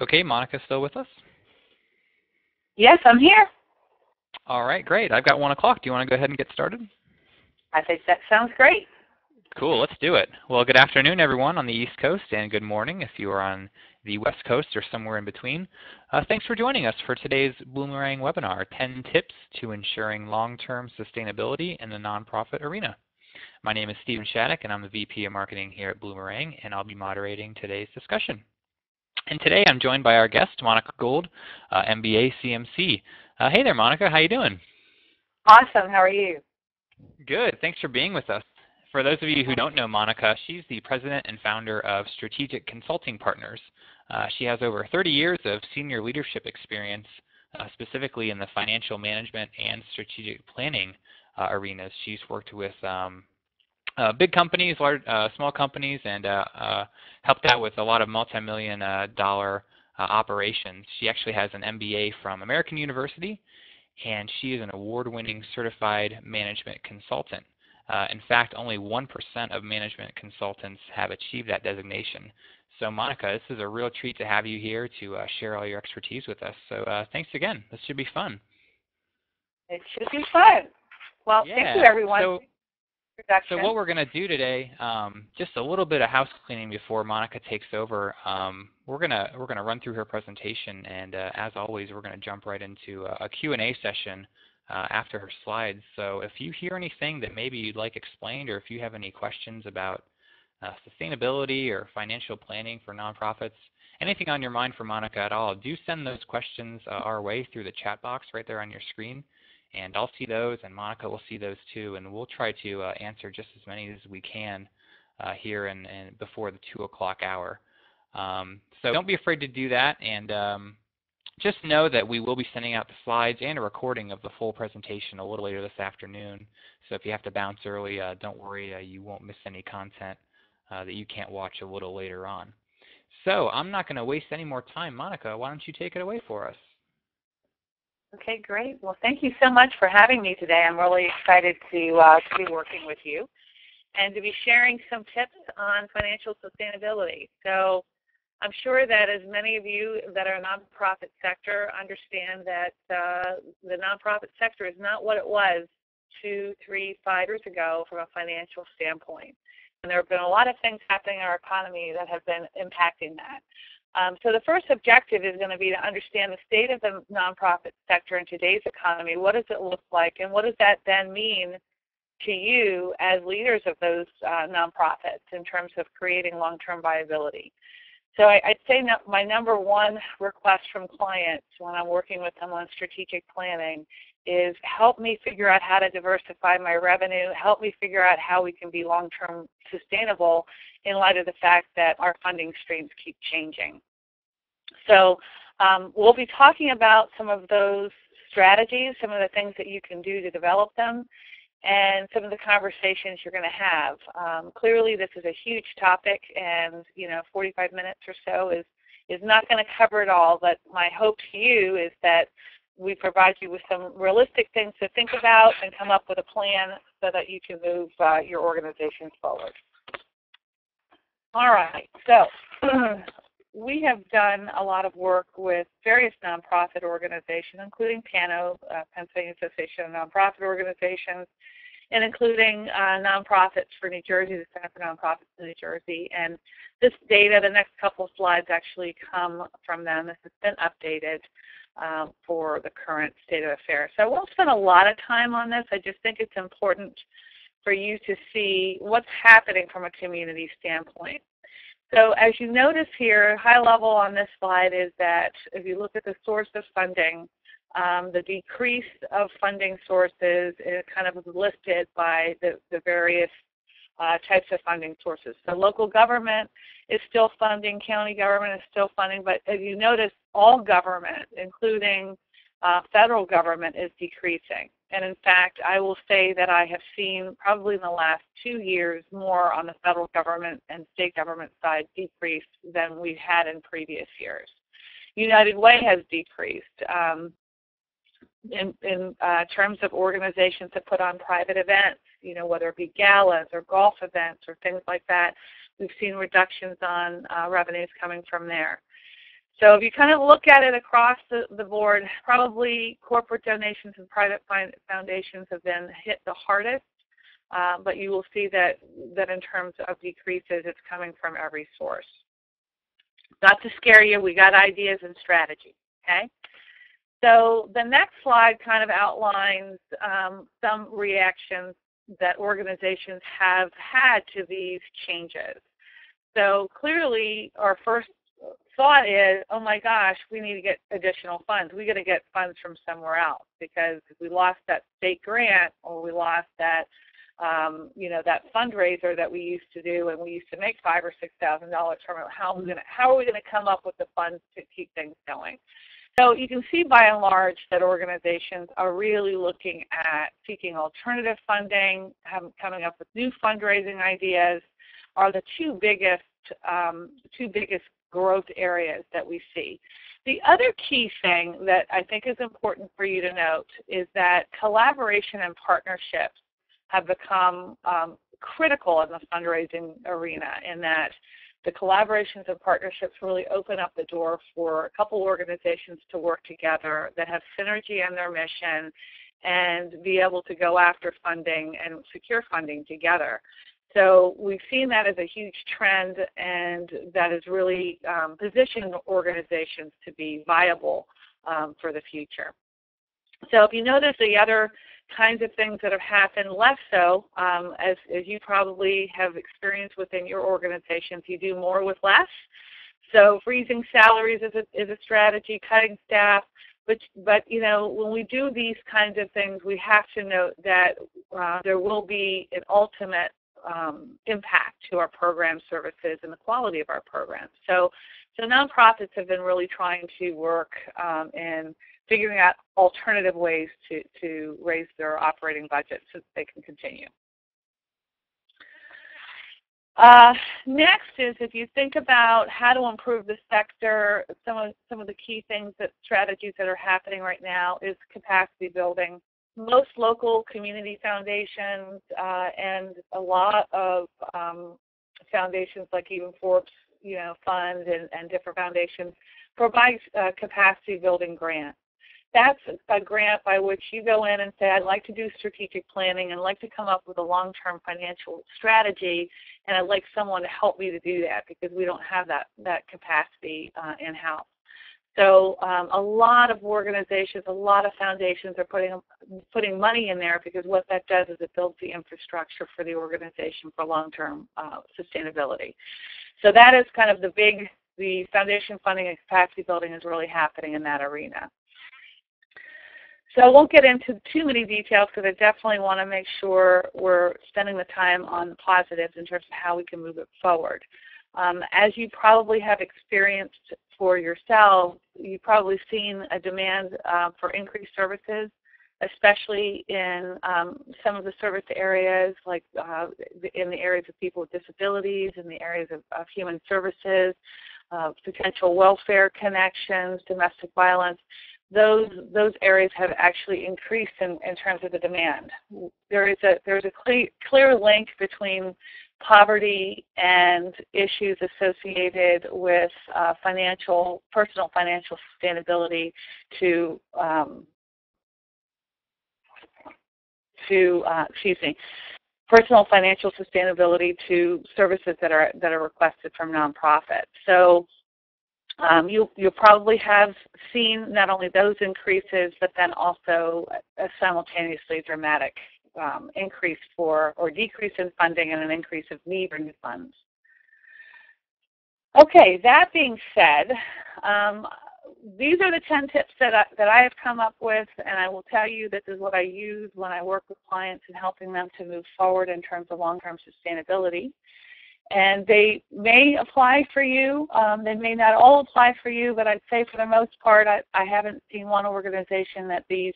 Okay, Monica still with us? Yes, I'm here. All right, great. I've got 1 o'clock. Do you want to go ahead and get started? I think that sounds great. Cool, let's do it. Well, good afternoon, everyone on the East Coast, and good morning if you are on the West Coast or somewhere in between. Uh, thanks for joining us for today's Bloomerang webinar, 10 Tips to Ensuring Long-Term Sustainability in the Nonprofit Arena. My name is Steven Shattuck, and I'm the VP of Marketing here at Bloomerang, and I'll be moderating today's discussion. And today I'm joined by our guest, Monica Gould, uh, MBA CMC. Uh, hey there, Monica. How are you doing? Awesome. How are you? Good. Thanks for being with us. For those of you who don't know Monica, she's the president and founder of Strategic Consulting Partners. Uh, she has over 30 years of senior leadership experience, uh, specifically in the financial management and strategic planning uh, arenas. She's worked with um, uh, big companies, large, uh, small companies, and uh, helped out with a lot of multi-million dollar operations. She actually has an MBA from American University, and she is an award-winning certified management consultant. Uh, in fact, only 1% of management consultants have achieved that designation. So Monica, this is a real treat to have you here to uh, share all your expertise with us. So uh, thanks again. This should be fun. It should be fun. Well, yeah. thank you everyone. So, so what we're going to do today, um, just a little bit of house cleaning before Monica takes over. Um, we're going to we're going to run through her presentation, and uh, as always, we're going to jump right into a, a Q&A session uh, after her slides. So if you hear anything that maybe you'd like explained or if you have any questions about uh, sustainability or financial planning for nonprofits, anything on your mind for Monica at all, do send those questions uh, our way through the chat box right there on your screen. And I'll see those and Monica will see those too. And we'll try to uh, answer just as many as we can uh, here and, and, before the 2 o'clock hour. Um, so don't be afraid to do that. And um, just know that we will be sending out the slides and a recording of the full presentation a little later this afternoon. So if you have to bounce early, uh, don't worry, uh, you won't miss any content uh, that you can't watch a little later on. So I'm not going to waste any more time. Monica, why don't you take it away for us? Okay, great. Well, thank you so much for having me today. I'm really excited to, uh, to be working with you and to be sharing some tips on financial sustainability. So I'm sure that as many of you that are nonprofit sector understand that uh, the nonprofit sector is not what it was two, three, five years ago from a financial standpoint. And there have been a lot of things happening in our economy that have been impacting that. Um, so the first objective is going to be to understand the state of the nonprofit sector in today's economy. What does it look like, and what does that then mean to you as leaders of those uh, nonprofits in terms of creating long-term viability? So I, would say no, my number one request from clients when I'm working with them on strategic planning is help me figure out how to diversify my revenue, help me figure out how we can be long-term sustainable in light of the fact that our funding streams keep changing. So um, we'll be talking about some of those strategies, some of the things that you can do to develop them, and some of the conversations you're going to have. Um, clearly, this is a huge topic, and you know, 45 minutes or so is is not going to cover it all. But my hope to you is that we provide you with some realistic things to think about and come up with a plan so that you can move uh, your organization forward. All right, so we have done a lot of work with various nonprofit organizations, including PANO, uh, Pennsylvania Association of Nonprofit Organizations, and including uh, nonprofits for New Jersey, the Center for Nonprofits in New Jersey. And this data, the next couple of slides actually come from them. This has been updated um, for the current state of affairs. So I won't spend a lot of time on this. I just think it's important for you to see what's happening from a community standpoint. So as you notice here, high level on this slide is that if you look at the source of funding, um, the decrease of funding sources is kind of listed by the, the various uh, types of funding sources. So local government is still funding, county government is still funding, but as you notice, all government, including uh, federal government, is decreasing. And in fact, I will say that I have seen probably in the last two years more on the federal government and state government side decrease than we've had in previous years. United Way has decreased. Um, in, in uh, terms of organizations that put on private events, you know, whether it be galas or golf events or things like that, we've seen reductions on uh, revenues coming from there. So if you kind of look at it across the, the board, probably corporate donations and private foundations have been hit the hardest. Uh, but you will see that, that in terms of decreases, it's coming from every source. Not to scare you, we got ideas and strategy, okay? So the next slide kind of outlines um, some reactions that organizations have had to these changes. So clearly our first thought is, oh my gosh, we need to get additional funds. We got to get funds from somewhere else because we lost that state grant or we lost that um, you know, that fundraiser that we used to do, and we used to make five or six thousand dollars from it. How are we going to how are we going to come up with the funds to keep things going? So you can see by and large that organizations are really looking at seeking alternative funding, coming up with new fundraising ideas, are the two biggest um, two biggest growth areas that we see. The other key thing that I think is important for you to note is that collaboration and partnerships have become um, critical in the fundraising arena in that the collaborations and partnerships really open up the door for a couple organizations to work together that have synergy in their mission and be able to go after funding and secure funding together. So we've seen that as a huge trend and that has really um, positioned organizations to be viable um, for the future. So if you notice the other kinds of things that have happened, less so, um, as, as you probably have experienced within your organizations, you do more with less. So freezing salaries is a, is a strategy, cutting staff, but, but you know, when we do these kinds of things, we have to note that uh, there will be an ultimate um, impact to our program services and the quality of our programs. So, so nonprofits have been really trying to work um, in figuring out alternative ways to, to raise their operating budget so that they can continue. Uh, next is if you think about how to improve the sector, some of, some of the key things that strategies that are happening right now is capacity building. Most local community foundations uh, and a lot of um, foundations like even Forbes you know, Fund and, and different foundations provide uh, capacity building grants that's a grant by which you go in and say, I'd like to do strategic planning and like to come up with a long-term financial strategy, and I'd like someone to help me to do that because we don't have that, that capacity uh, in-house. So um, a lot of organizations, a lot of foundations are putting putting money in there because what that does is it builds the infrastructure for the organization for long-term uh, sustainability. So that is kind of the big, the foundation funding and capacity building is really happening in that arena. So I won't get into too many details because I definitely want to make sure we're spending the time on the positives in terms of how we can move it forward. Um, as you probably have experienced for yourself, you've probably seen a demand uh, for increased services, especially in um, some of the service areas, like uh, in the areas of people with disabilities, in the areas of, of human services, uh, potential welfare connections, domestic violence those those areas have actually increased in, in terms of the demand. There is a there's a clear, clear link between poverty and issues associated with uh, financial personal financial sustainability to um, to uh, excuse me personal financial sustainability to services that are that are requested from nonprofits. So um, you, probably have seen not only those increases, but then also a simultaneously dramatic um, increase for or decrease in funding and an increase of need for new funds. Okay, that being said, um, these are the 10 tips that I, that I have come up with, and I will tell you this is what I use when I work with clients in helping them to move forward in terms of long-term sustainability and they may apply for you. Um, they may not all apply for you, but I'd say for the most part, I, I haven't seen one organization that these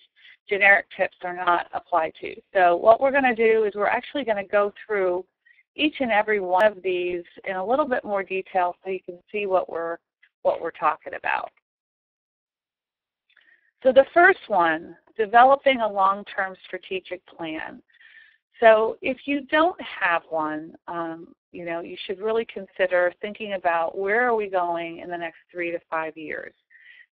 generic tips are not applied to. So what we're going to do is we're actually going to go through each and every one of these in a little bit more detail so you can see what we're what we're talking about. So the first one, developing a long-term strategic plan. So if you don't have one, um, you know, you should really consider thinking about where are we going in the next three to five years.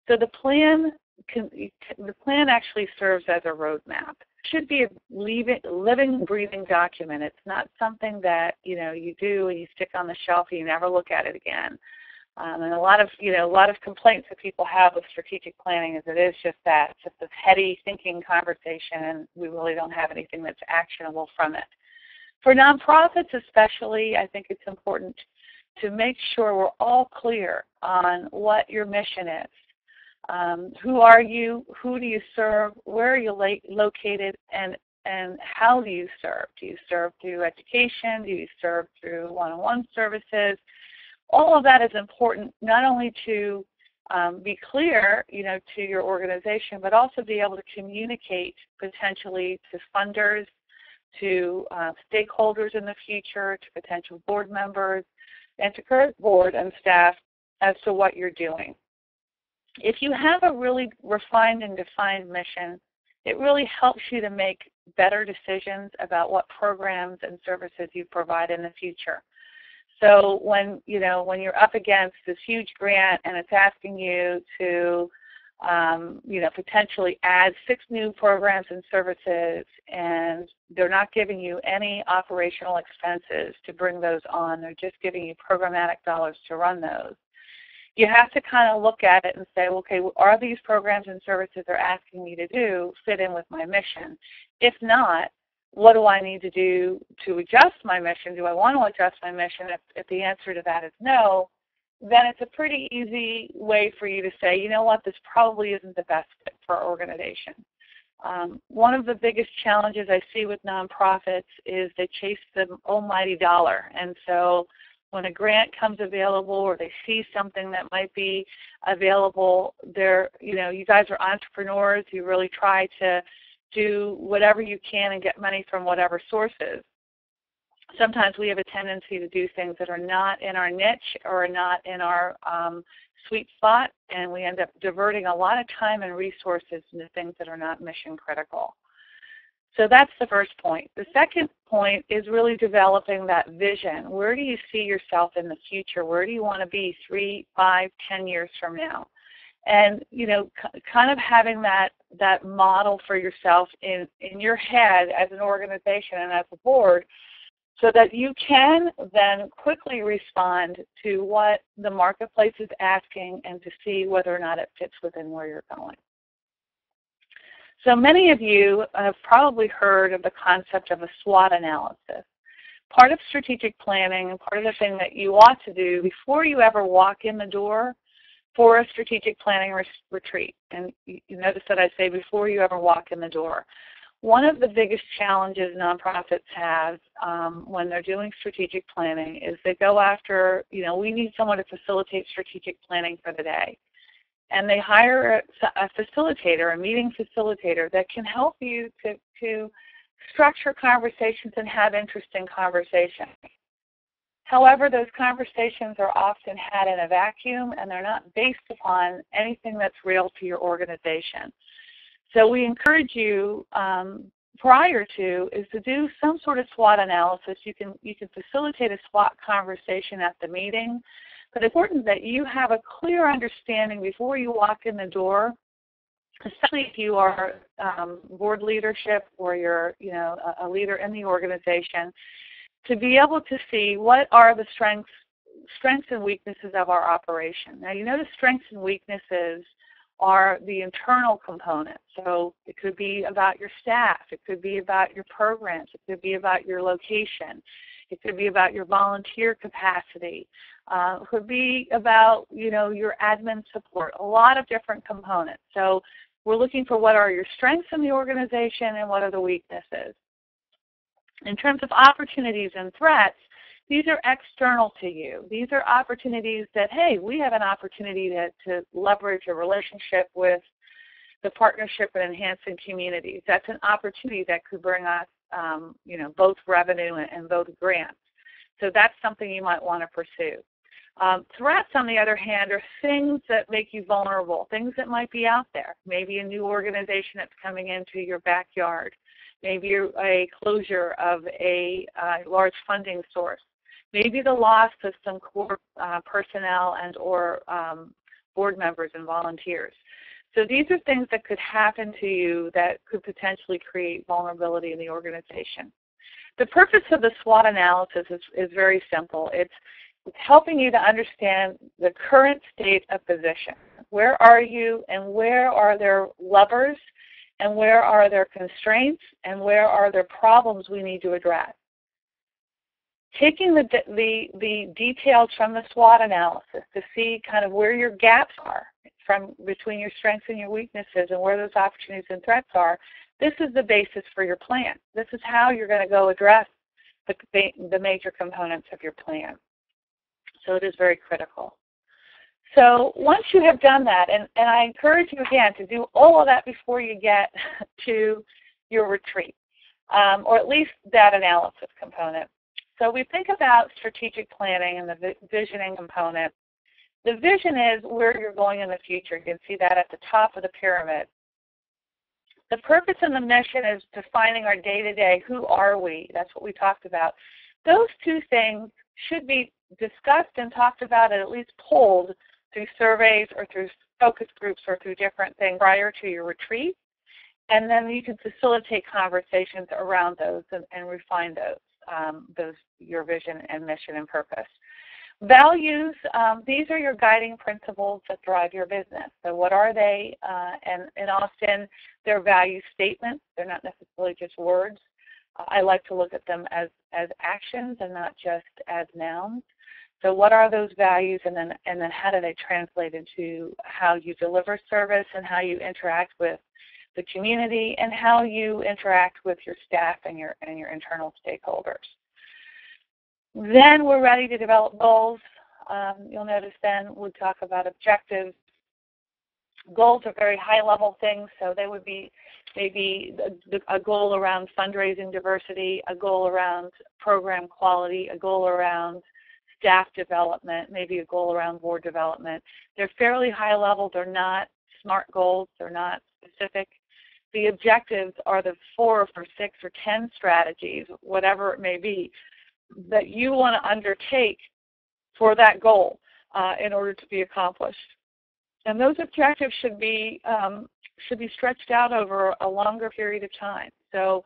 So the plan can, the plan actually serves as a roadmap. It should be a living, breathing document. It's not something that you know you do and you stick on the shelf and you never look at it again. Um, and a lot of you know a lot of complaints that people have with strategic planning is it is just that it's just this heady thinking conversation, and we really don't have anything that's actionable from it. For nonprofits especially, I think it's important to make sure we're all clear on what your mission is. Um, who are you? Who do you serve? Where are you located? And and how do you serve? Do you serve through education? Do you serve through one-on-one services? All of that is important not only to um, be clear, you know, to your organization, but also be able to communicate potentially to funders, to uh, stakeholders in the future, to potential board members, and to current board and staff as to what you're doing. If you have a really refined and defined mission, it really helps you to make better decisions about what programs and services you provide in the future. So when you know when you're up against this huge grant and it's asking you to um, you know, potentially add six new programs and services, and they're not giving you any operational expenses to bring those on. They're just giving you programmatic dollars to run those. You have to kind of look at it and say, okay, are these programs and services they're asking me to do fit in with my mission? If not, what do I need to do to adjust my mission? Do I want to adjust my mission? If, if the answer to that is no, then it's a pretty easy way for you to say, you know what, this probably isn't the best fit for our organization. Um, one of the biggest challenges I see with nonprofits is they chase the almighty dollar. And so when a grant comes available or they see something that might be available, they're, you know, you guys are entrepreneurs. You really try to do whatever you can and get money from whatever sources sometimes we have a tendency to do things that are not in our niche or not in our um, sweet spot, and we end up diverting a lot of time and resources into things that are not mission critical. So that's the first point. The second point is really developing that vision. Where do you see yourself in the future? Where do you want to be three, five, ten years from now? And you know, kind of having that that model for yourself in in your head as an organization and as a board so that you can then quickly respond to what the marketplace is asking and to see whether or not it fits within where you're going. So many of you have probably heard of the concept of a SWOT analysis. Part of strategic planning and part of the thing that you ought to do before you ever walk in the door for a strategic planning retreat, and you notice that I say before you ever walk in the door, one of the biggest challenges nonprofits have um, when they're doing strategic planning is they go after, you know, we need someone to facilitate strategic planning for the day. And they hire a, facilitator, a meeting facilitator that can help you to, to structure conversations and have interesting conversations. However, those conversations are often had in a vacuum and they're not based upon anything that's real to your organization. So we encourage you um, prior to is to do some sort of SWOT analysis. You can you can facilitate a SWOT conversation at the meeting, but it's important that you have a clear understanding before you walk in the door, especially if you are um, board leadership or you're you know a, a leader in the organization, to be able to see what are the strengths strengths and weaknesses of our operation. Now you know the strengths and weaknesses are the internal components. So it could be about your staff, it could be about your programs, it could be about your location, it could be about your volunteer capacity, uh, it could be about you know your admin support. A lot of different components. So we're looking for what are your strengths in the organization and what are the weaknesses. In terms of opportunities and threats, these are external to you. These are opportunities that, hey, we have an opportunity to, to leverage a relationship with the partnership and enhancing communities. That's an opportunity that could bring us, um, you know, both revenue and, and both grants. So that's something you might want to pursue. Um, threats, on the other hand, are things that make you vulnerable, things that might be out there. Maybe a new organization that's coming into your backyard. Maybe a closure of a uh, large funding source maybe the loss of some core uh, personnel and or um, board members and volunteers. So these are things that could happen to you that could potentially create vulnerability in the organization. The purpose of the SWOT analysis is, is very simple. It's, it's helping you to understand the current state of position. Where are you and where are there levers and where are there constraints and where are there problems we need to address. Taking the, the, the details from the SWOT analysis to see kind of where your gaps are from between your strengths and your weaknesses and where those opportunities and threats are, this is the basis for your plan. This is how you're going to go address the, the major components of your plan. So it is very critical. So once you have done that, and, and I encourage you again to do all of that before you get to your retreat, um, or at least that analysis component. So we think about strategic planning and the visioning component. The vision is where you're going in the future. You can see that at the top of the pyramid. The purpose and the mission is defining our day-to-day, who are we? That's what we talked about. Those two things should be discussed and talked about and at least polled through surveys or through focus groups or through different things prior to your retreat. And then you can facilitate conversations around those and, and refine those, um, those, your vision and mission and purpose. Values, um, these are your guiding principles that drive your business. So what are they? Uh, and, and often they're value statements. They're not necessarily just words. Uh, I like to look at them as, as actions and not just as nouns. So what are those values and then, and then how do they translate into how you deliver service and how you interact with the community and how you interact with your staff and your, and your internal stakeholders. Then we're ready to develop goals. Um, you'll notice then we talk about objectives. Goals are very high level things, so they would be maybe a goal around fundraising diversity, a goal around program quality, a goal around staff development, maybe a goal around board development. They're fairly high level, they're not SMART goals, they're not specific. The objectives are the four or six or ten strategies, whatever it may be, that you want to undertake for that goal uh, in order to be accomplished. And those objectives should be um, should be stretched out over a longer period of time. So,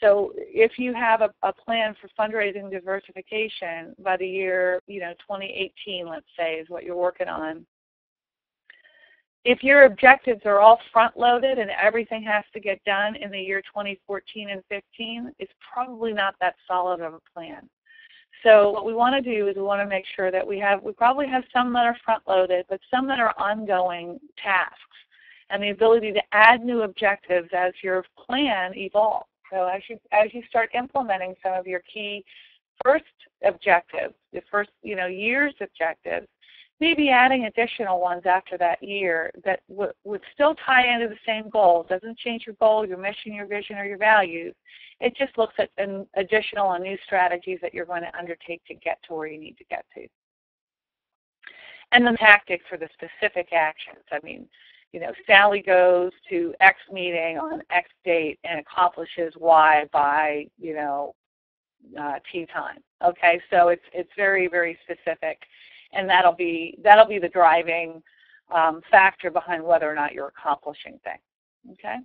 so if you have a, a plan for fundraising diversification by the year, you know, 2018, let's say, is what you're working on, if your objectives are all front loaded and everything has to get done in the year 2014 and 15, it's probably not that solid of a plan. So what we want to do is we want to make sure that we have, we probably have some that are front loaded, but some that are ongoing tasks and the ability to add new objectives as your plan evolves. So as you, as you start implementing some of your key first objectives, the first you know year's objectives, maybe adding additional ones after that year that would still tie into the same goal. It doesn't change your goal, your mission, your vision, or your values. It just looks at an additional and new strategies that you're going to undertake to get to where you need to get to. And the tactics for the specific actions. I mean, you know, Sally goes to X meeting on X date and accomplishes Y by, you know, uh, tea time. Okay, so it's it's very very specific and that'll be that'll be the driving um, factor behind whether or not you're accomplishing things. Okay.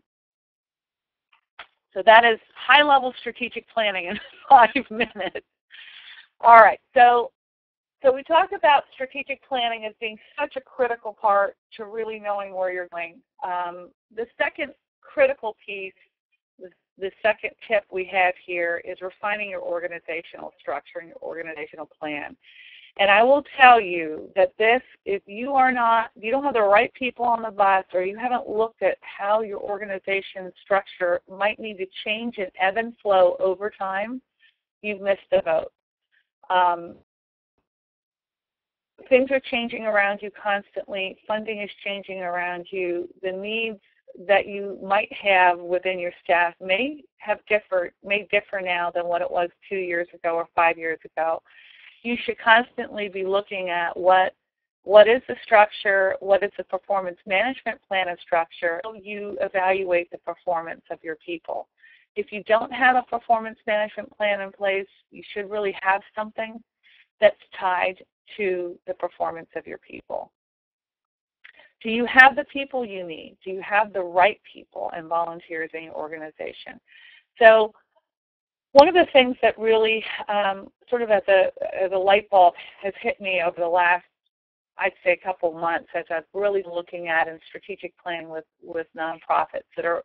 So that is high-level strategic planning in five minutes. All right. So so we talked about strategic planning as being such a critical part to really knowing where you're going. Um, the second critical piece, the, the second tip we have here is refining your organizational structure and your organizational plan. And I will tell you that this, if you are not, you don't have the right people on the bus or you haven't looked at how your organization structure might need to change and ebb and flow over time, you've missed the boat. Um, things are changing around you constantly. Funding is changing around you. The needs that you might have within your staff may have differed, may differ now than what it was two years ago or five years ago you should constantly be looking at what what is the structure, what is the performance management plan and structure, how you evaluate the performance of your people. If you don't have a performance management plan in place, you should really have something. that's tied to the performance of your people. Do you have the people you need? Do you have the right people and volunteers in your organization? So one of the things that really um, sort of as a, as a light bulb has hit me over the last I'd say a couple months as I've really looking at and strategic planning with, with nonprofits that are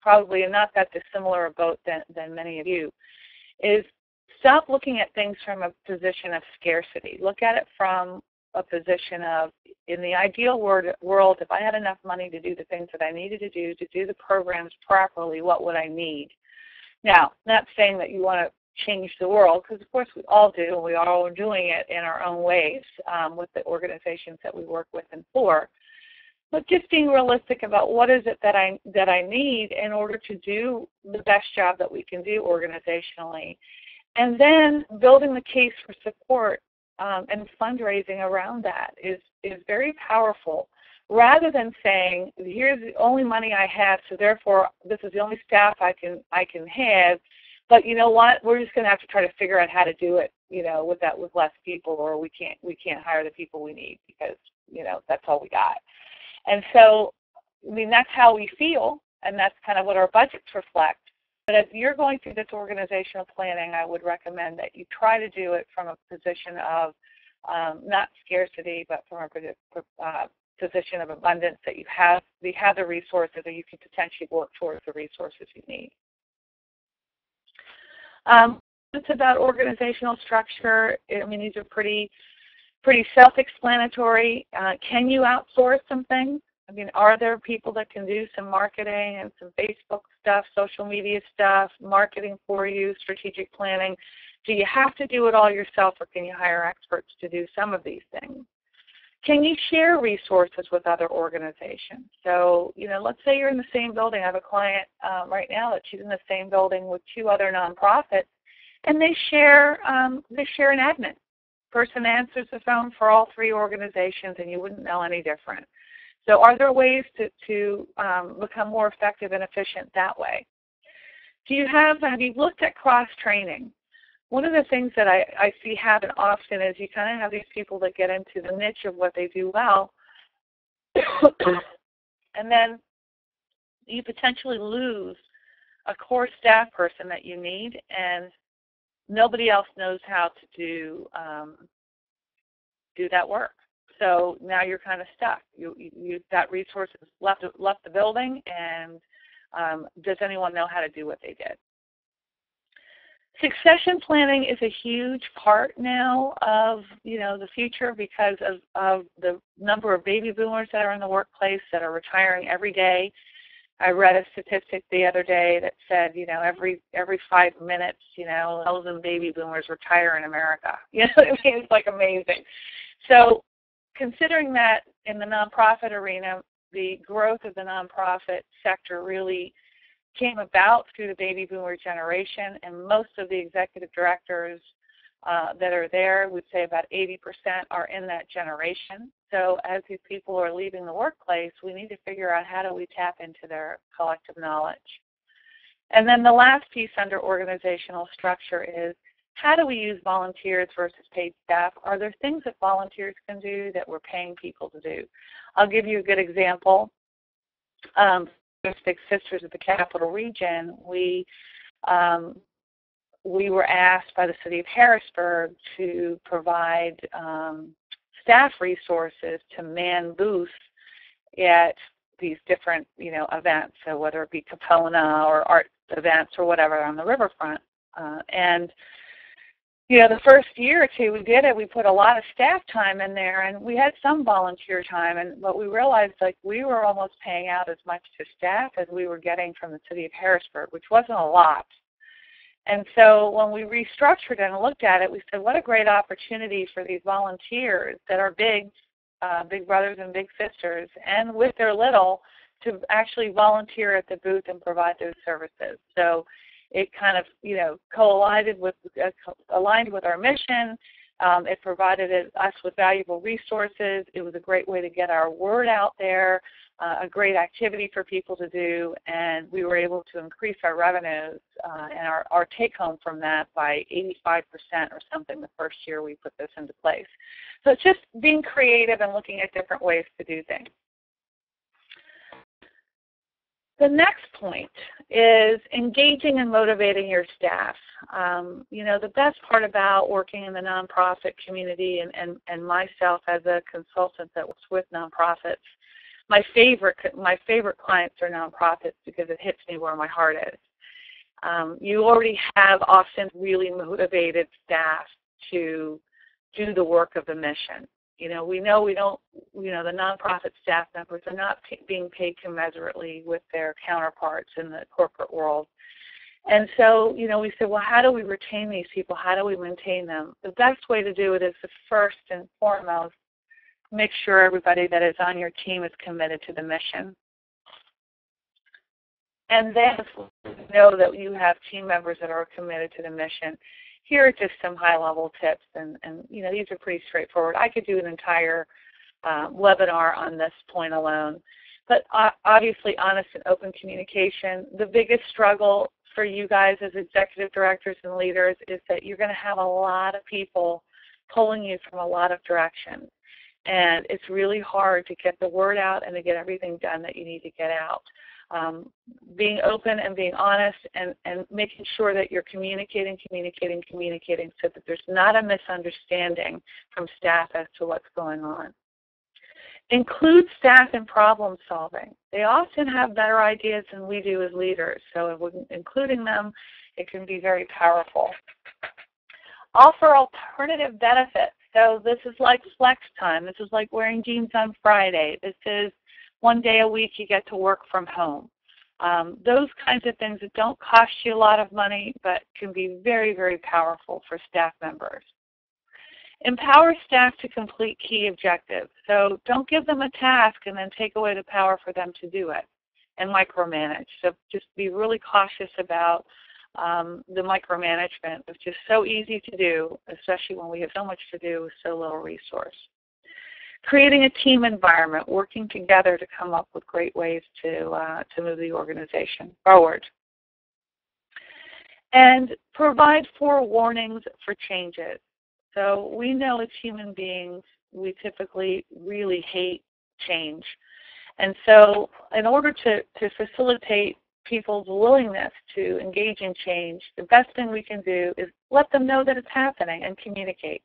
probably not that dissimilar a boat than, than many of you, is stop looking at things from a position of scarcity. Look at it from a position of, in the ideal world, if I had enough money to do the things that I needed to do, to do the programs properly, what would I need? Now, not saying that you want to change the world, because of course we all do, and we are all doing it in our own ways um, with the organizations that we work with and for. But just being realistic about what is it that I that I need in order to do the best job that we can do organizationally, and then building the case for support um, and fundraising around that is is very powerful. Rather than saying, "Here's the only money I have, so therefore this is the only staff I can I can have," but you know what? We're just going to have to try to figure out how to do it, you know, with that with less people, or we can't we can't hire the people we need because you know that's all we got. And so, I mean, that's how we feel, and that's kind of what our budgets reflect. But as you're going through this organizational planning, I would recommend that you try to do it from a position of um, not scarcity, but from a uh, position of abundance that you have you have the resources, or you can potentially work towards the resources you need. Um, it's about organizational structure. I mean, these are pretty pretty self-explanatory. Uh, can you outsource some things? I mean, are there people that can do some marketing and some Facebook stuff, social media stuff, marketing for you, strategic planning? Do you have to do it all yourself or can you hire experts to do some of these things? Can you share resources with other organizations? So, you know, let's say you're in the same building. I have a client um, right now that she's in the same building with two other nonprofits, and they share um, they share an admin. Person answers the phone for all three organizations, and you wouldn't know any different. So are there ways to, to um, become more effective and efficient that way? Do you have, have you looked at cross-training? One of the things that I, I see happen often is you kind of have these people that get into the niche of what they do well, and then you potentially lose a core staff person that you need, and nobody else knows how to do um, do that work. So now you're kind of stuck. You, you have got resources left left the building, and um, does anyone know how to do what they did? Succession planning is a huge part now of you know the future because of, of the number of baby boomers that are in the workplace that are retiring every day. I read a statistic the other day that said, you know, every every five minutes, you know, a thousand baby boomers retire in America. You know, I mean, it's like amazing. So considering that in the nonprofit arena, the growth of the nonprofit sector really came about through the baby boomer generation, and most of the executive directors uh, that are there, we'd say about 80% are in that generation. So as these people are leaving the workplace, we need to figure out how do we tap into their collective knowledge. And then the last piece under organizational structure is how do we use volunteers versus paid staff? Are there things that volunteers can do that we're paying people to do? I'll give you a good example. Um, Big Sisters of the Capital Region, we um, we were asked by the city of Harrisburg to provide um, staff resources to man booths at these different, you know, events. So whether it be Kipona or art events or whatever on the riverfront, uh, and you know, the first year or two we did it, we put a lot of staff time in there, and we had some volunteer time, and but we realized like we were almost paying out as much to staff as we were getting from the city of Harrisburg, which wasn't a lot. And so when we restructured and looked at it, we said, what a great opportunity for these volunteers that are big, uh, big brothers and big sisters, and with their little, to actually volunteer at the booth and provide those services. So it kind of, you know, collided with, uh, aligned with our mission. Um, it provided us with valuable resources. It was a great way to get our word out there. uh, a great activity for people to do, and we were able to increase our revenues uh, and our, our take home from that by 85% or something the first year we put this into place. So it's just being creative and looking at different ways to do things. The next point is engaging and motivating your staff. Um, you know, the best part about working in the nonprofit community and, and, and myself as a consultant that works with nonprofits, my favorite my favorite clients are nonprofits because it hits me where my heart is. Um, you already have often really motivated staff to do the work of the mission. You know, we know we don't, you know, the nonprofit staff members are not being paid commensurately with their counterparts in the corporate world. And so, you know, we said, well, how do we retain these people? How do we maintain them? The best way to do it is to first and foremost make sure everybody that is on your team is committed to the mission. And then know that you have team members that are committed to the mission here are just some high level tips and, and you know these are pretty straightforward. I could do an entire uh, webinar on this point alone. But uh, obviously honest and open communication. The biggest struggle for you guys as executive directors and leaders is that you're going to have a lot of people pulling you from a lot of directions. And it's really hard to get the word out and to get everything done that you need to get out um, being open and being honest and, and making sure that you're communicating, communicating, communicating so that there's not a misunderstanding from staff as to what's going on. Include staff in problem solving. They often have better ideas than we do as leaders, so including them, it can be very powerful. Offer alternative benefits. So this is like flex time. This is like wearing jeans on Friday. This is one day a week you get to work from home. Um, those kinds of things that don't cost you a lot of money but can be very, very powerful for staff members. Empower staff to complete key objectives. So don't give them a task and then take away the power for them to do it and micromanage. So just be really cautious about um, the micromanagement, which is so easy to do, especially when we have so much to do with so little resource creating a team environment, working together to come up with great ways to, uh, to move the organization forward. And provide forewarnings for changes. So we know as human beings, we typically really hate change. And so in order to, to facilitate people's willingness to engage in change, the best thing we can do is let them know that it's happening and communicate.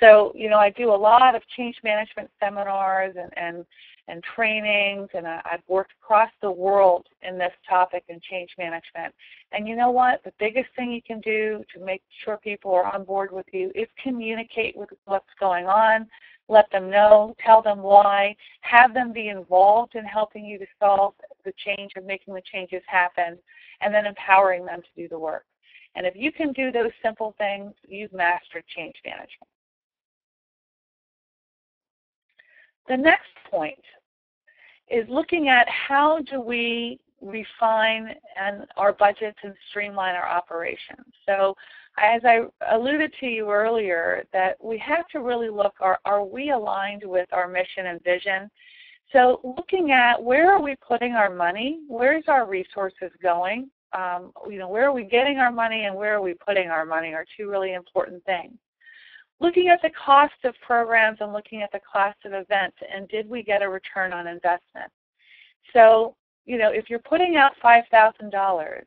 So, you know, I do a lot of change management seminars and, and, and trainings, and I, I've worked across the world in this topic in change management. And you know what? The biggest thing you can do to make sure people are on board with you is communicate with what's going on, let them know, tell them why, have them be involved in helping you to solve the change and making the changes happen, and then empowering them to do the work. And if you can do those simple things, you've mastered change management. The next point is looking at how do we refine and our budgets and streamline our operations. So as I alluded to you earlier, that we have to really look, are, are we aligned with our mission and vision? So looking at where are we putting our money, where's our resources going, um, you know, where are we getting our money and where are we putting our money are two really important things looking at the cost of programs and looking at the cost of events and did we get a return on investment. So, you know, if you're putting out $5,000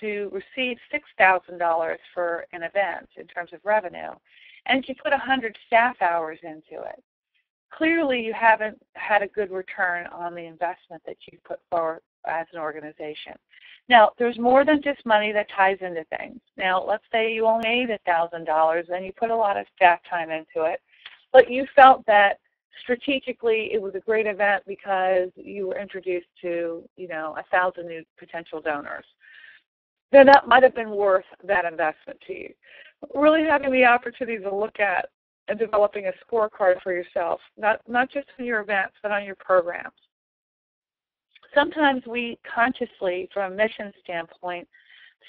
to receive $6,000 for an event in terms of revenue, and you put 100 staff hours into it, clearly you haven't had a good return on the investment that you put forward as an organization. Now, there's more than just money that ties into things. Now, let's say you only made $1,000 and you put a lot of staff time into it, but you felt that strategically it was a great event because you were introduced to, you know, a thousand new potential donors. Then that might have been worth that investment to you. Really having the opportunity to look at and developing a scorecard for yourself, not, not just on your events, but on your programs sometimes we consciously, from a mission standpoint,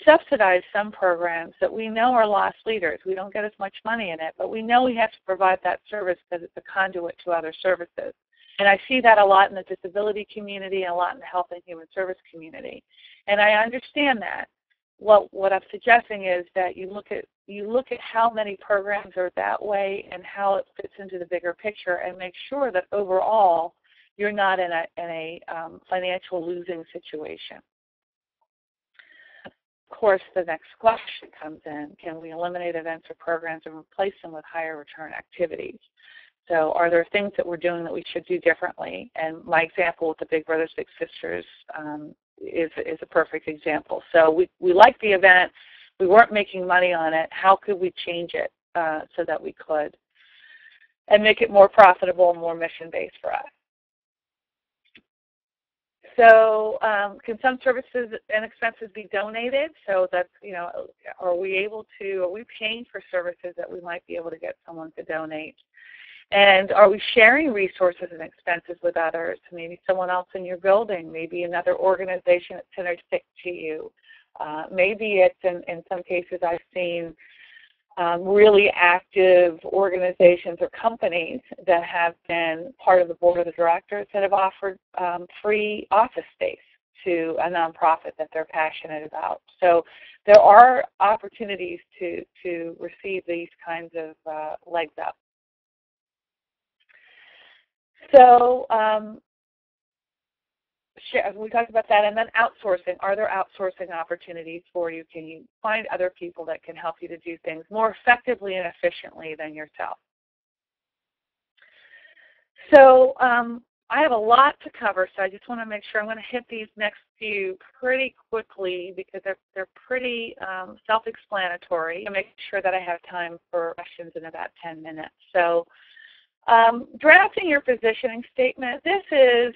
subsidize some programs that we know are loss leaders. We don't get as much money in it, but we know we have to provide that service because it's a conduit to other services. And I see that a lot in the disability community and a lot in the health and human service community. And I understand that. What what I'm suggesting is that you look at you look at how many programs are that way and how it fits into the bigger picture and make sure that overall you're not in a in a um, financial losing situation. Of course, the next question comes in, can we eliminate events or programs and replace them with higher return activities? So are there things that we're doing that we should do differently? And my example with the Big Brothers Big Sisters um, is, is a perfect example. So we, we liked the event. We weren't making money on it. How could we change it uh, so that we could? And make it more profitable and more mission-based for us. So um, can some services and expenses be donated? So that's, you know, are we able to, are we paying for services that we might be able to get someone to donate? And are we sharing resources and expenses with others? Maybe someone else in your building, maybe another organization that's synergistic to you. Uh, maybe it's, in, in some cases I've seen um, really active organizations or companies that have been part of the board of the directors that have offered um, free office space to a nonprofit that they're passionate about. So there are opportunities to, to receive these kinds of uh, legs up. So um, we talked about that, and then outsourcing. Are there outsourcing opportunities for you? Can you find other people that can help you to do things more effectively and efficiently than yourself? So um, I have a lot to cover, so I just want to make sure I'm going to hit these next few pretty quickly because they're, they're pretty um, self-explanatory to make sure that I have time for questions in about 10 minutes. So um, drafting your positioning statement, this is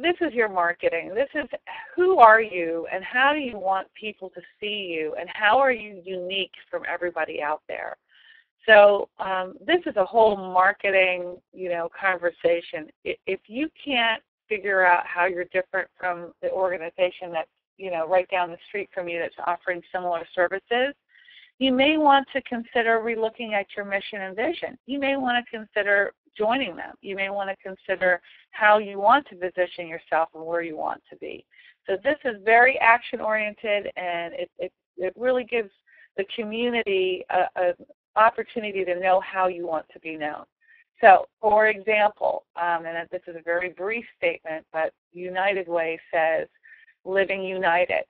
this is your marketing. This is who are you and how do you want people to see you and how are you unique from everybody out there. So um, this is a whole marketing, you know, conversation. If you can't figure out how you're different from the organization that's, you know, right down the street from you that's offering similar services, you may want to consider relooking at your mission and vision. You may want to consider joining them. You may want to consider how you want to position yourself and where you want to be. So this is very action oriented and it, it, it really gives the community an opportunity to know how you want to be known. So, for example, um, and this is a very brief statement, but United Way says, living united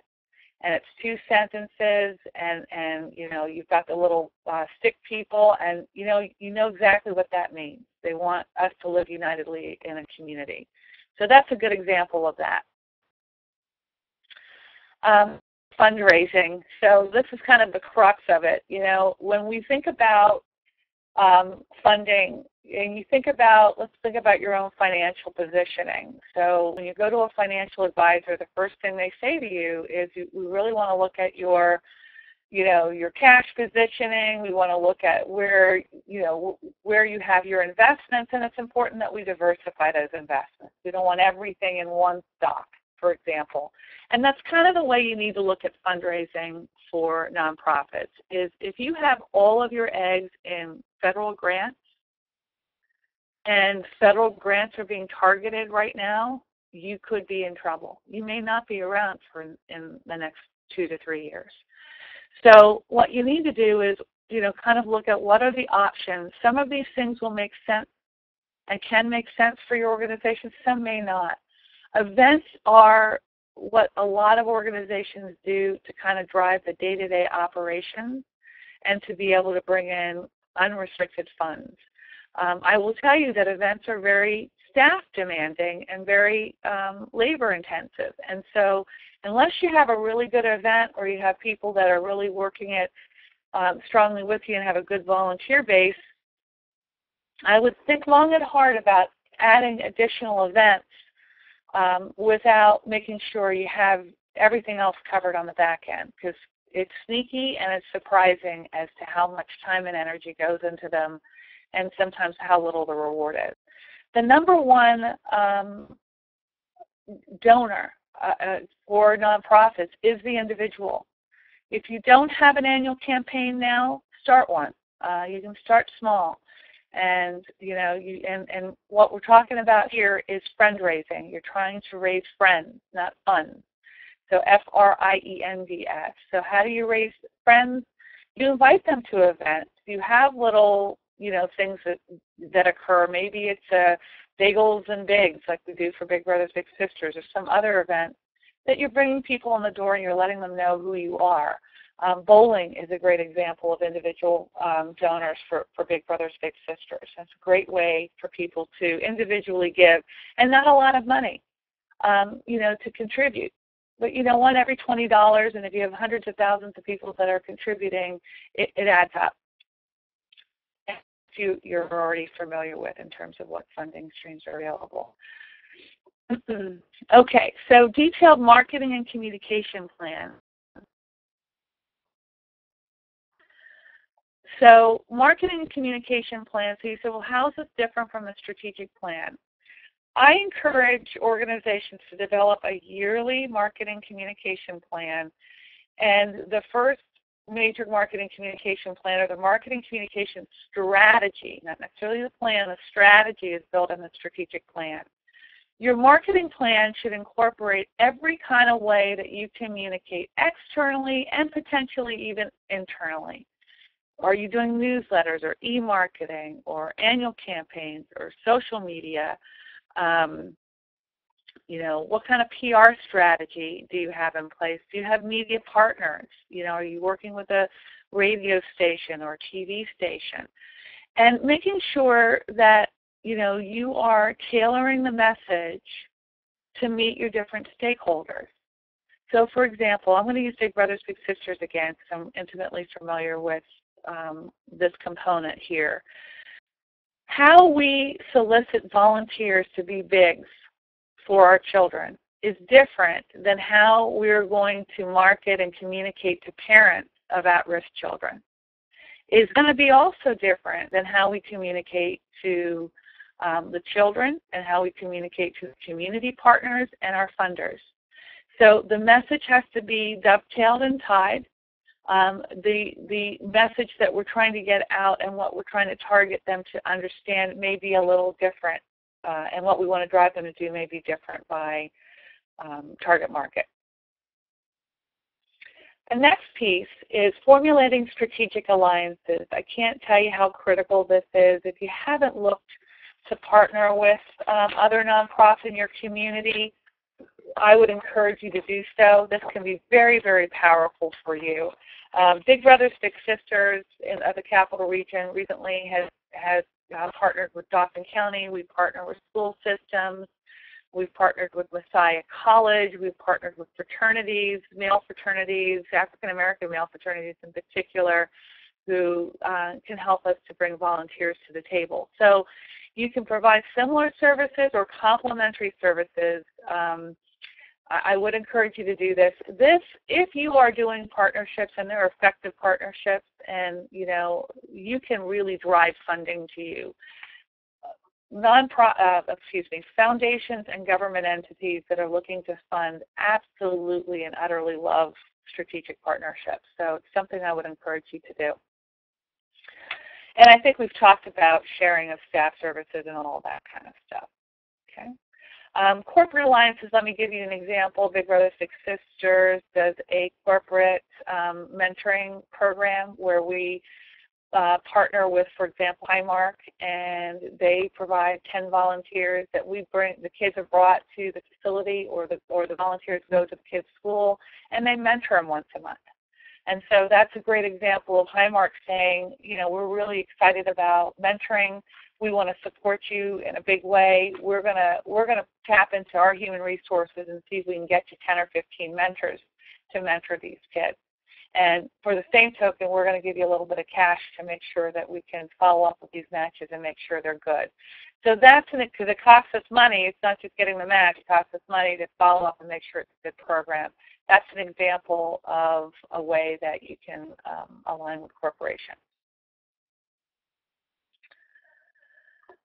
and it's two sentences and and you know you've got the little uh, stick people and you know you know exactly what that means they want us to live unitedly in a community. So that's a good example of that. Um, fundraising. So this is kind of the crux of it you know when we think about um, funding and you think about, let's think about your own financial positioning. So when you go to a financial advisor, the first thing they say to you is we really want to look at your, you know, your cash positioning. We want to look at where, you know, where you have your investments, and it's important that we diversify those investments. We don't want everything in one stock, for example. And that's kind of the way you need to look at fundraising for nonprofits. Is if you have all of your eggs in federal grants and federal grants are being targeted right now, you could be in trouble. You may not be around for in the next two to three years. So what you need to do is, you know, kind of look at what are the options. Some of these things will make sense and can make sense for your organization. Some may not. Events are what a lot of organizations do to kind of drive the day-to-day operations and to be able to bring in unrestricted funds. Um, I will tell you that events are very staff demanding and very um, labor intensive. And so unless you have a really good event or you have people that are really working it um, strongly with you and have a good volunteer base, I would think long and hard about adding additional events um, without making sure you have everything else covered on the back end because it's sneaky and it's surprising as to how much time and energy goes into them and sometimes how little the reward is. The number one um, donor uh, uh, for nonprofits is the individual. If you don't have an annual campaign now, start one. Uh, you can start small. And you know, you and and what we're talking about here is friend raising. You're trying to raise friends, not funds. So F R I E N D S. So how do you raise friends? You invite them to events. You have little, you know, things that that occur. Maybe it's a bagels and bigs like we do for Big Brothers Big Sisters or some other event that you're bringing people in the door and you're letting them know who you are. Um, bowling is a great example of individual um, donors for, for Big Brothers Big Sisters. It's a great way for people to individually give and not a lot of money, um, you know, to contribute. But you know, one every twenty dollars, and if you have hundreds of thousands of people that are contributing, it, it adds up. You, you're already familiar with in terms of what funding streams are available. okay, so detailed marketing and communication plan. So marketing and communication plan, so you say, well, how is this different from the strategic plan? I encourage organizations to develop a yearly marketing communication plan. And the first major marketing communication plan or the marketing communication strategy, not necessarily the plan, the strategy is built in the strategic plan. Your marketing plan should incorporate every kind of way that you communicate externally and potentially even internally. Are you doing newsletters or e-marketing or annual campaigns or social media? Um, you know, what kind of PR strategy do you have in place? Do you have media partners? You know, are you working with a radio station or TV station? And making sure that, you know, you are tailoring the message to meet your different stakeholders. So, for example, I'm going to use Big Brothers Big Sisters again because I'm intimately familiar with um, this component here. How we solicit volunteers to be bigs for our children is different than how we're going to market and communicate to parents of at-risk children. Is going to be also different than how we communicate to um, the children and how we communicate to community partners and our funders. So the message has to be dovetailed and tied um, the the message that we're trying to get out and what we're trying to target them to understand may be a little different, uh, and what we want to drive them to do may be different by um, target market. The next piece is formulating strategic alliances. I can't tell you how critical this is. If you haven't looked to partner with um, other nonprofits in your community, I would encourage you to do so. This can be very, very powerful for you. Um, Big Brothers Big Sisters in uh, the capital region recently has has uh, partnered with Dauphin County. We partner with school systems. We've partnered with Messiah College. We've partnered with fraternities, male fraternities, African American male fraternities in particular, who uh, can help us to bring volunteers to the table. So you can provide similar services or complementary services um, I would encourage you to do this. This, if you are doing partnerships and they're effective partnerships, and you know you can really drive funding to you. Non uh, excuse me, foundations and government entities that are looking to fund absolutely and utterly love strategic partnerships. So it's something I would encourage you to do. And I think we've talked about sharing of staff services and all that kind of stuff. Okay. Um, corporate alliances, let me give you an example. Big Brothers Big Sisters does a corporate um, mentoring program where we uh, partner with, for example, Highmark, and they provide 10 volunteers that we bring, the kids are brought to the facility or the, or the volunteers go to the kids' school, and they mentor them once a month. And so that's a great example of Highmark saying, you know, we're really excited about mentoring we want to support you in a big way. We're gonna we're gonna tap into our human resources and see if we can get you 10 or 15 mentors to mentor these kids. And for the same token, we're going to give you a little bit of cash to make sure that we can follow up with these matches and make sure they're good. So that's because it costs us money. It's not just getting the match; it costs us money to follow up and make sure it's a good program. That's an example of a way that you can um, align with corporations.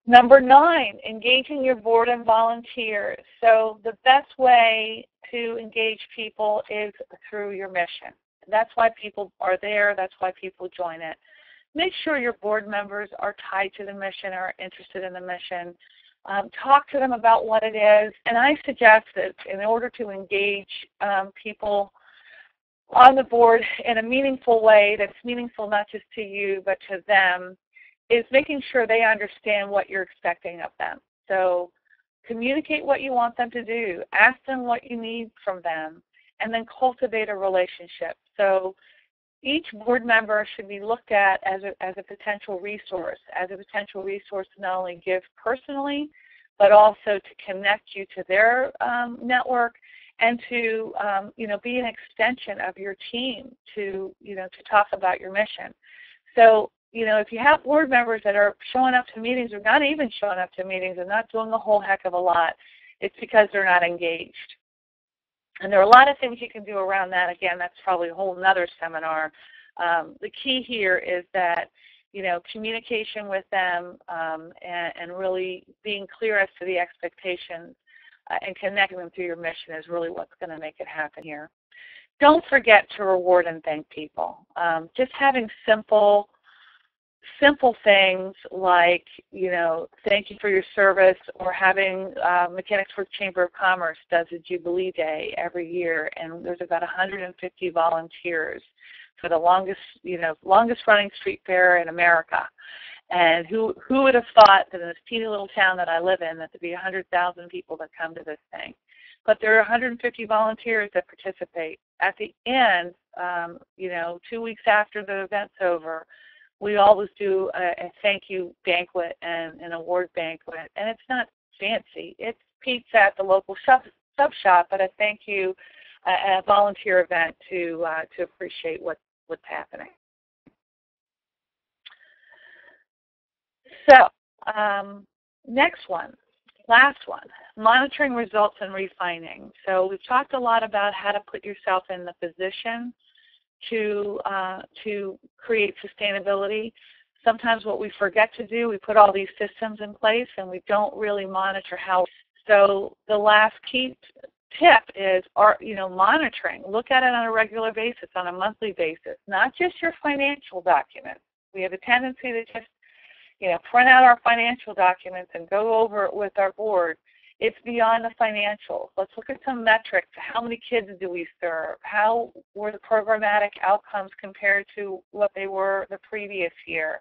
Number nine, engaging your board and volunteers. So the best way to engage people is through your mission. That's why people are there. That's why people join it. make sure your board members are tied to the mission or interested in the mission. Um, talk to them about what it is. And I suggest that in order to engage um, people on the board in a meaningful way that's meaningful not just to you but to them is making sure they understand what you're expecting of them. So communicate what you want them to do, ask them what you need from them, and then cultivate a relationship. So each board member should be looked at as a, as a potential resource, as a potential resource to not only give personally, but also to connect you to their um, network and to um, you know be an extension of your team to you know to talk about your mission. So you know if you have board members that are showing up to meetings or not even showing up to meetings and not doing a whole heck of a lot, it's because they're not engaged. And there are a lot of things you can do around that. Again, that's probably a whole nother seminar. Um, the key here is that you know communication with them um, and, and, really being clear as to the expectations uh, and connecting them through your mission is really what's going to make it happen here. Don't forget to reward and thank people. Um, just having simple simple things like, you know, thank you for your service, or having uh, Mechanicsburg Chamber of Commerce does a Jubilee Day every year, and there's about 150 volunteers for the longest, you know, longest running street fair in America. And who who would have thought that in this teeny little town that I live in that there'd be 100,000 people that come to this thing? But there are 150 volunteers that participate. At the end, um, you know, two weeks after the event's over, we always do a, a thank you banquet and an award banquet, and it's not fancy. It's pizza at the local sub shop, but a thank you, uh, a volunteer event to uh, to appreciate what what's happening. So um, next one, last one, monitoring results and refining. So we've talked a lot about how to put yourself in the position to uh, to create sustainability. Sometimes what we forget to do, we put all these systems in place and we don't really monitor how. So the last key tip is our, you know, monitoring. Look at it on a regular basis, on a monthly basis, not just your financial documents. We have a tendency to just, you know, print out our financial documents and go over it with our board it's beyond the financials. Let's look at some metrics. How many kids do we serve? How were the programmatic outcomes compared to what they were the previous year?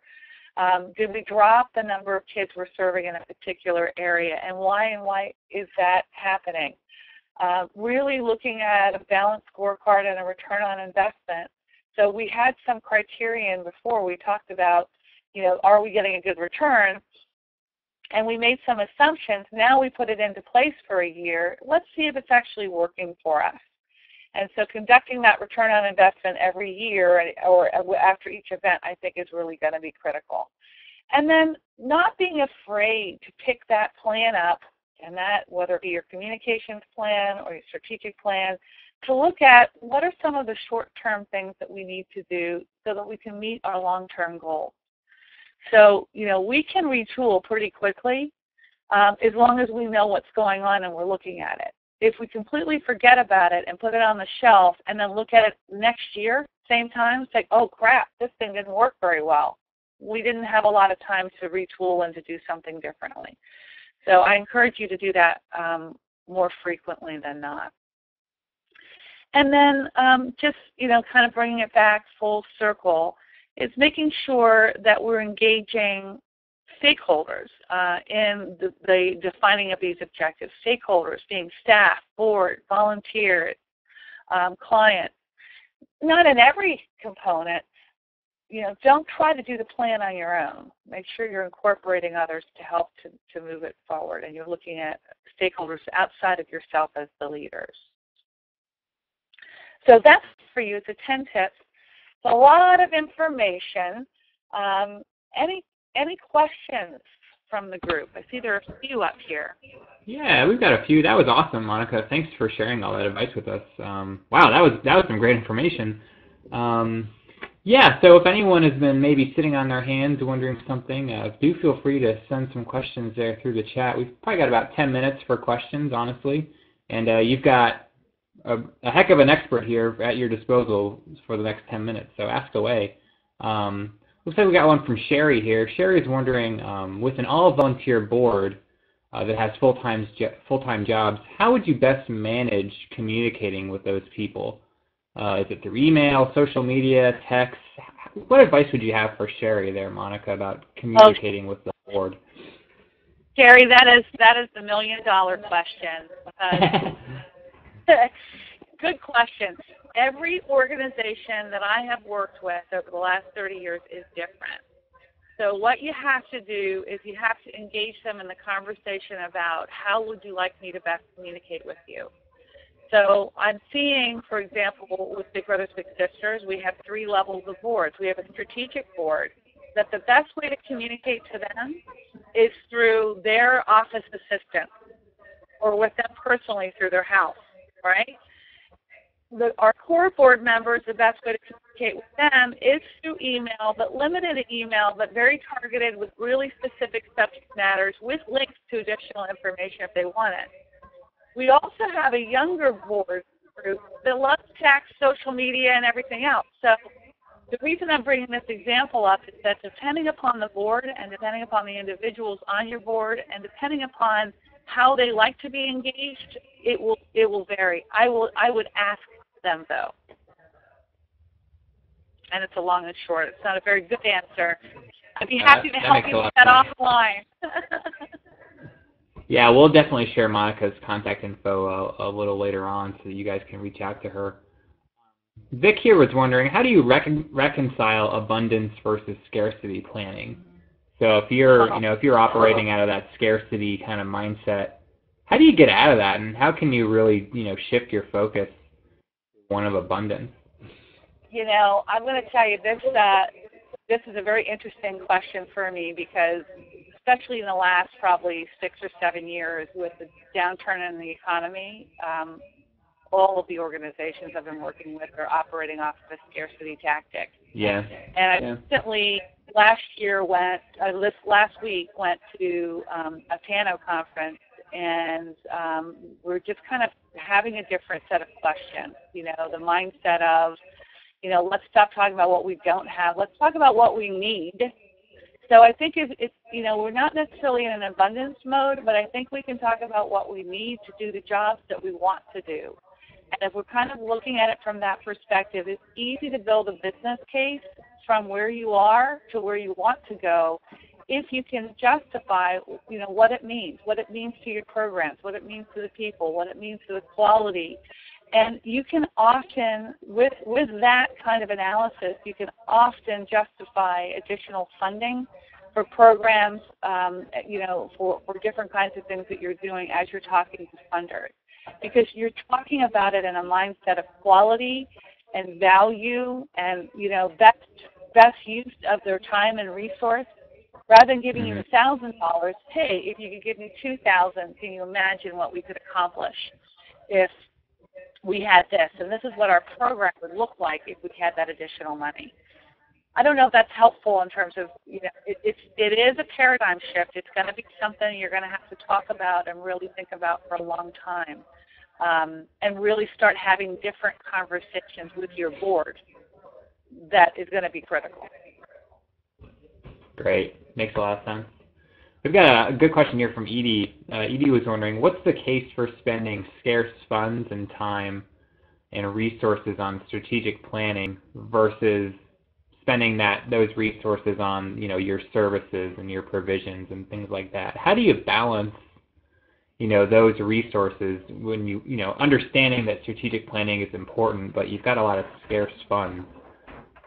Um, did we drop the number of kids we're serving in a particular area? And why and why is that happening? Uh, really looking at a balanced scorecard and a return on investment. So we had some criterion before. We talked about, you know, are we getting a good return? And we made some assumptions. Now we put it into place for a year. Let's see if it's actually working for us. And so conducting that return on investment every year or after each event, I think is really going to be critical. And then not being afraid to pick that plan up, and that whether it be your communications plan or your strategic plan, to look at what are some of the short-term things that we need to do so that we can meet our long-term goals. So, you know, we can retool pretty quickly um, as long as we know what's going on and we're looking at it. If we completely forget about it and put it on the shelf and then look at it next year, same time, say, oh crap, this thing didn't work very well. We didn't have a lot of time to retool and to do something differently. So I encourage you to do that um, more frequently than not. And then um, just, you know, kind of bringing it back full circle, is making sure that we're engaging stakeholders uh, in the, the, defining of these objectives. Stakeholders being staff, board, volunteers, um, clients. Not in every component. You know, don't try to do the plan on your own. Make sure you're incorporating others to help to, to move it forward, and you're looking at stakeholders outside of yourself as the leaders. So that's for you. It's a 10 tips a lot of information. Um, any any questions from the group? I see there are a few up here. Yeah, we've got a few. That was awesome, Monica. Thanks for sharing all that advice with us. Um, wow, that was that was some great information. Um, yeah, so if anyone has been maybe sitting on their hands wondering something, uh, do feel free to send some questions there through the chat. We've probably got about 10 minutes for questions, honestly. And uh, you've got a, a, heck of an expert here at your disposal for the next 10 minutes, so ask away. Um, looks like we got one from Sherry here. Sherry is wondering, um, with an all-volunteer board uh, that has full-time full-time jobs, how would you best manage communicating with those people? Uh, is it through email, social media, text? What advice would you have for Sherry there, Monica, about communicating with the board? Sherry, that is that is the million dollar question. Uh, good question. Every organization that I have worked with over the last 30 years is different. So what you have to do is you have to engage them in the conversation about how would you like me to best communicate with you. So I'm seeing, for example, with Big Brothers Big Sisters, we have three levels of boards. We have a strategic board that the best way to communicate to them is through their office assistant or with them personally through their house, right? The, our core board members, the best way to communicate with them is through email, but limited email, but very targeted with really specific subject matters with links to additional information if they want it. We also have a younger board group that loves text, social media, and everything else. So the reason I'm bringing this example up is that depending upon the board and depending upon the individuals on your board and depending upon how they like to be engaged, it will it will vary. I will I would ask them though. And it's a long and short. It's not a very good answer. I'd be happy to help you with that offline. Yeah, we'll definitely share Monica's contact info a, a, little later on so that you guys can reach out to her. Vic here was wondering, how do you recon reconcile abundance versus scarcity planning? So if you're, you know, if you're operating out of that scarcity kind of mindset, how do you get out of that, and how can you really, you know, shift your focus to one of abundance? You know, I'm going to tell you this. Uh, this is a very interesting question for me because especially in the last probably six or seven years with the downturn in the economy, um, all of the organizations I've been working with are operating off of a scarcity tactic. Yeah. And I yeah. recently, last year, went, uh, this last week, went to um, a TANO conference, and um, we're just kind of having a different set of questions. You know, the mindset of, you know, let's stop talking about what we don't have. Let's talk about what we need so I think if it's, you know, we're not necessarily in an abundance mode, but I think we can talk about what we need to do the jobs that we want to do. And if we're kind of looking at it from that perspective, it's easy to build a business case from where you are to where you want to go if you can justify, you know, what it means, what it means to your programs, what it means to the people, what it means to the quality, and you can often, with, with that kind of analysis, you can often justify additional funding for programs, um, you know, for, for different kinds of things that you're doing as you're talking to funders. Because you're talking about it in a mindset of quality and value and, you know, best, best use of their time and resource. Rather than giving you a mm-hmm. thousand dollars, hey, if you could give me two thousand, can you imagine what we could accomplish if we had this, and this is what our program would look like if we had that additional money. I don't know if that's helpful in terms of, you know, it, it's, it is a paradigm shift. It's going to be something you're going to have to talk about and really think about for a long time. Um, and really start having different conversations with your board that is going to be critical. Great. Makes a lot of sense. We've got a good question here from Edie. Uh, Edie was wondering, what's the case for spending scarce funds and time and resources on strategic planning versus spending that those resources on you know your services and your provisions and things like that? How do you balance you know those resources when you you know understanding that strategic planning is important, but you've got a lot of scarce funds?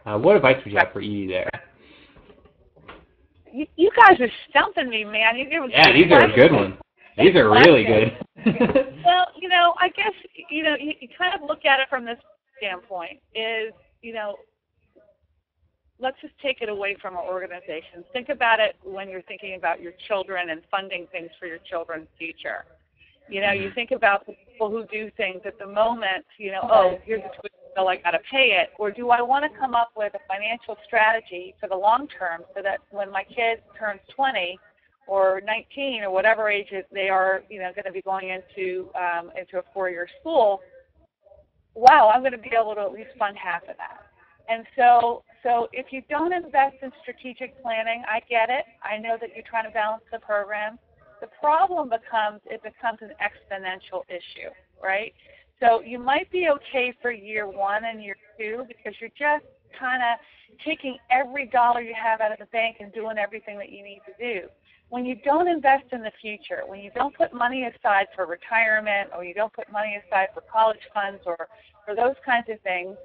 Uh, what advice would you have for Edie there? you, you guys are stumping me, man. You yeah, these are a good ones. These are really good. well, you know, I guess you know you, you kind of look at it from this standpoint. Is you know, let's just take it away from our organizations. Think about it when you're thinking about your children and funding things for your children's future. You know, you mm-hmm. think about the people who do things at the moment. You know, oh, here's a tuition bill, I got to pay it, or do I want to come up with a financial strategy for the long term so that when my kid turns 20 or 19 or whatever age they are, you know, going to be going into um, into a four-year school, wow, I'm going to be able to at least fund half of that. And so, so if you don't invest in strategic planning, I get it. I know that you're trying to balance the program. The problem becomes it becomes an exponential issue, right? So you might be okay for year one and year two because you're just kind of taking every dollar you have out of the bank and doing everything that you need to do. When you don't invest in the future, when you don't put money aside for retirement or you don't put money aside for college funds or for those kinds of things,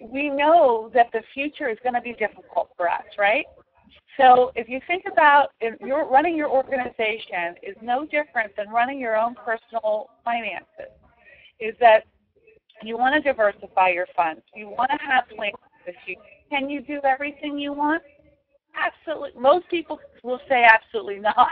we know that the future is going to be difficult for us, right? So if you think about if you're running your organization is no different than running your own personal finances is that you want to diversify your funds. You want to have plans future. Can you do everything you want? Absolutely. Most people will say absolutely not.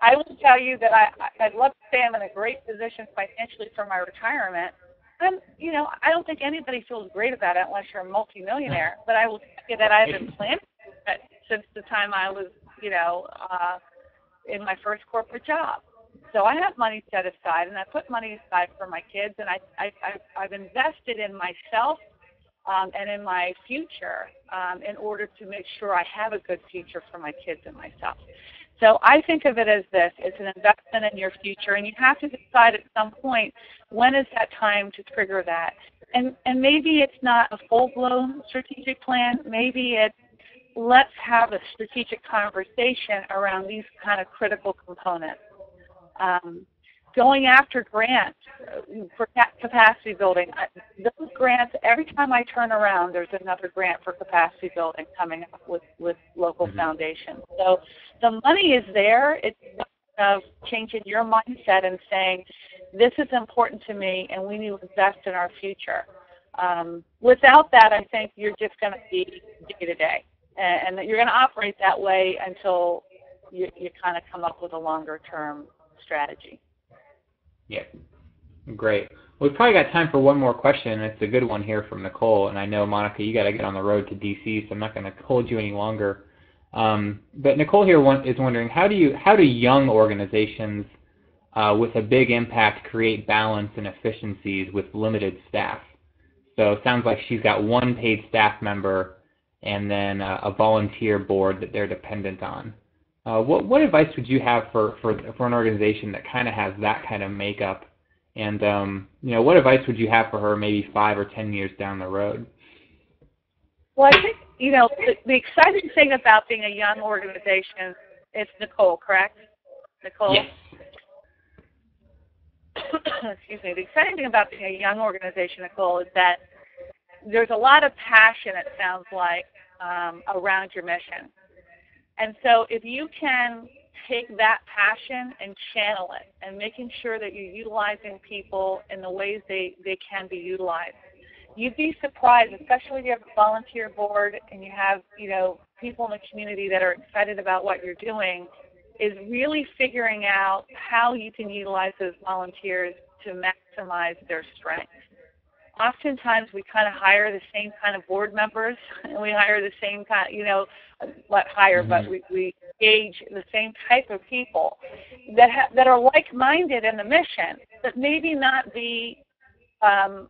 I will tell you that I, I'd love to say I'm in a great position financially for my retirement. And, you know, I don't think anybody feels great about it unless you're a multimillionaire. But I will tell you that I've been planning it since the time I was, you know, uh, in my first corporate job. So I have money set aside, and I put money aside for my kids, and I, I, I I've invested in myself um, and in my future um, in order to make sure I have a good future for my kids and myself. So I think of it as this: it's an investment in your future, and you have to decide at some point when is that time to trigger that. And and maybe it's not a full-blown strategic plan. Maybe it's let's have a strategic conversation around these kind of critical components um, going after grants for capacity building. Those grants, every time I turn around, there's another grant for capacity building coming up with, with local mm-hmm. foundations. So the money is there. It's of changing your mindset and saying, this is important to me and we need to invest in our future. Um, without that, I think you're just going to be day to day. And, and you're going to operate that way until you, you kind of come up with a longer term strategy. Yeah, great. We've probably got time for one more question. It's a good one here from Nicole, and I know Monica, you got to get on the road to DC, so I'm not going to hold you any longer. Um, but Nicole here is wondering how do you how do young organizations uh, with a big impact create balance and efficiencies with limited staff? So it sounds like she's got one paid staff member and then a volunteer board that they're dependent on. Uh, what what advice would you have for for for an organization that kind of has that kind of makeup? And um, you know, what advice would you have for her maybe five or ten years down the road? Well, I think you know the, the exciting thing about being a young organization is Nicole, correct? Nicole. Yes. Excuse me. The exciting thing about being a young organization, Nicole, is that there's a lot of passion. It sounds like um, around your mission. And so if you can take that passion and channel it and making sure that you're utilizing people in the ways they, they can be utilized. You'd be surprised, especially if you have a volunteer board and you have, you know, people in the community that are excited about what you're doing, is really figuring out how you can utilize those volunteers to maximize their strengths oftentimes we kind of hire the same kind of board members and we hire the same kind you know not hire mm-hmm. but we, we engage the same type of people that ha- that are like minded in the mission but maybe not be um,